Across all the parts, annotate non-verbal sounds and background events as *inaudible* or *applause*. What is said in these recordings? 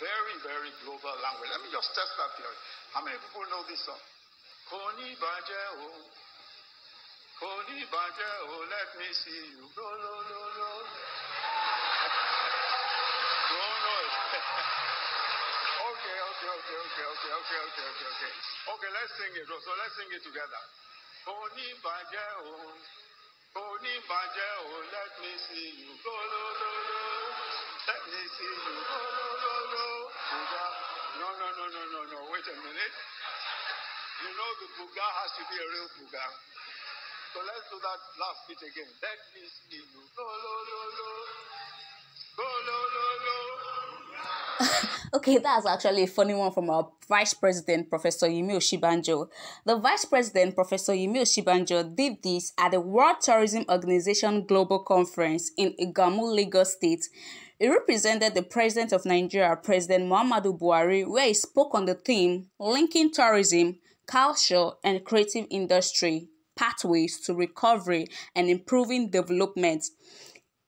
very, very global language. Let me just test that theory. How many people know this song? Koni baje o, Koni baje o, let me see you go lo lo lo. *laughs* Okay, okay, okay, okay, okay, okay, okay, okay, okay. Okay, let's sing it. So let's sing it together. Koni baje o, Koni baje o, let me see you go lo lo lo. Let me see you No, no, no, no, no, no. Wait a minute. You know the buga has to be a real buga. So let's do that last bit again. Let me see you No, no, lo lo. *laughs* Okay, that's actually a funny one from our Vice President, Professor Yemi Osinbajo. The Vice President, Professor Yemi Osinbajo, did this at the World Tourism Organization Global Conference in Iganmu, Lagos State. He represented the President of Nigeria, President Muhammadu Buhari, where he spoke on the theme linking tourism, culture, and creative industry pathways to recovery and improving development.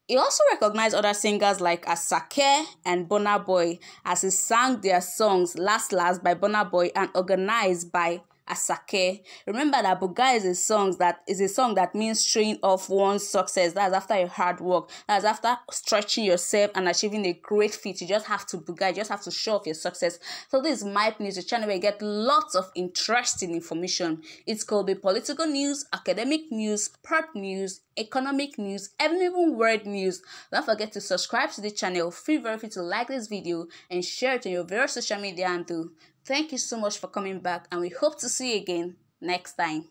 He also recognized other singers like Asake and Burna Boy as he sang their songs Last Last by Burna Boy and Organized by Asake. Remember that Buga is a song that is a song that means showing off one's success. That's after a hard work. That's after stretching yourself and achieving a great feat. You just have to Buga. You just have to show off your success. So this is MipeNews, a channel where you get lots of interesting information. It could be political news, academic news, sport news, economic news, and even world news. Don't forget to subscribe to the channel. Feel very free to like this video and share it on your various social media and do. Thank you so much for coming back and we hope to see you again next time.